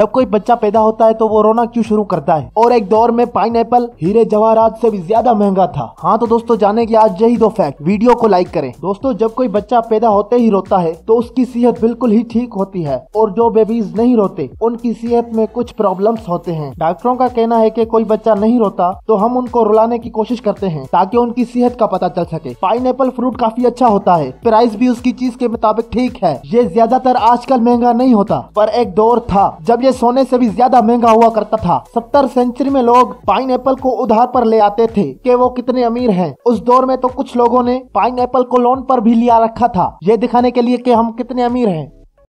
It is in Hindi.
जब कोई बच्चा पैदा होता है तो वो रोना क्यों शुरू करता है? और एक दौर में पाइन हीरे जवाहरात से भी ज़्यादा महँगा था। हाँ तो दोस्तों, जाने की आज यही दो फैक्ट वीडियो को लाइक करें। दोस्तों, जब कोई बच्चा पैदा होते ही रोता है तो उसकी सेहत बिल्कुल ही ठीक होती है। और जो बेबीज नहीं रोते, उनकी सेहत में कुछ प्रॉब्लम होते हैं। डॉक्टरों का कहना है की कोई बच्चा नहीं रोता तो हम उनको रुलाने की कोशिश करते हैं, ताकि उनकी सेहत का पता चल सके। पाइन फ्रूट काफ़ी अच्छा होता है। प्राइस भी उसकी चीज़ के मुताबिक ठीक है। ये ज़्यादातर आजकल महँगा नहीं होता, पर एक दौर था, जब ये सोने से भी ज़्यादा महँगा हुआ करता था। सत्तर सेंचुरी में लोग पाइन को उधार पर ले आते थे कि वो कितने अमीर हैं। उस दौर में तो कुछ लोगों ने पाइन को लोन पर भी लिया रखा था। ये दिखाने के लिए कि हम कितने अमीर हैं।